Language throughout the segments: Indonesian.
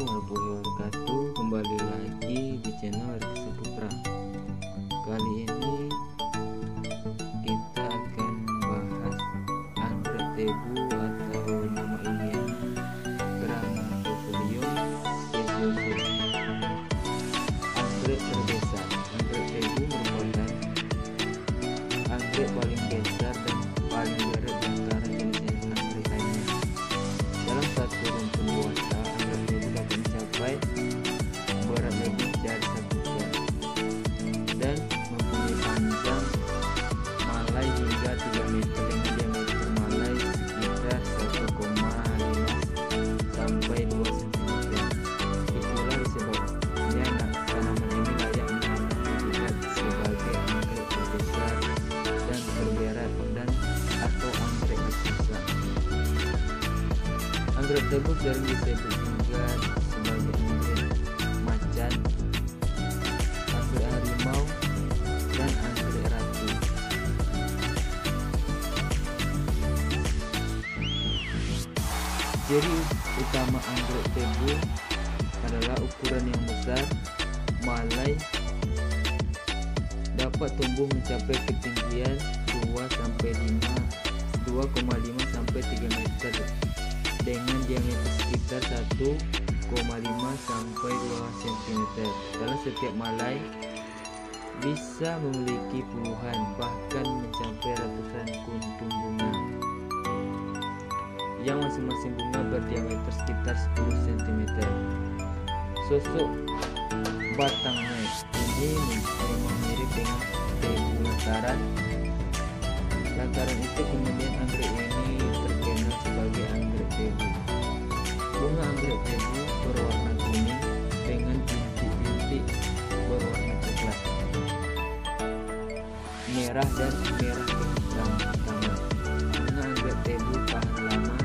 Assalamualaikum warahmatullahi wabarakatuh. Kembali lagi di channel Rizky Putra. Kali ini kita akan bahas anggrek tebu atau nama ilmiah Grammatophyllum cebuosum Anggrek terbesar. Anggrek tebu merupakan anggrek paling besar Tebu sering disebut juga sebagai anggrek macan, anggrek harimau, dan anggrek ratu. Ciri utama anggrek tebu adalah ukuran yang besar, malai, dapat tumbuh mencapai ketinggian 2 sampai 5 2,5 sampai 3 meter dengan diameter sekitar 1,5 sampai 2 cm. Dalam setiap malai bisa memiliki puluhan bahkan mencapai ratusan kuntum bunga yang masing-masing bunga berdiameter sekitar 10 cm. Sosok batangnya ini memang mirip dengan tebu lantaran lantaran itu kemudian anggrek bunga anggrek tebu berwarna kuning dengan bintik-bintik berwarna coklat. Merah dan merah kehitam bunga tebu tahan lama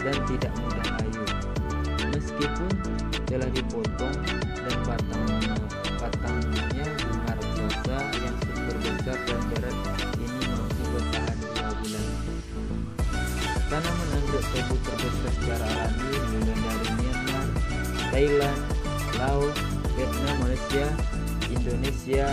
dan tidak mudah layu meskipun telah dipotong dan batangnya batangnya bunga yang super besar dan berat ini mampu bertahan dua bulan. Tanaman tebu terbesar secara alami mulai dari Myanmar, Thailand, Laos, Vietnam, Malaysia, Indonesia,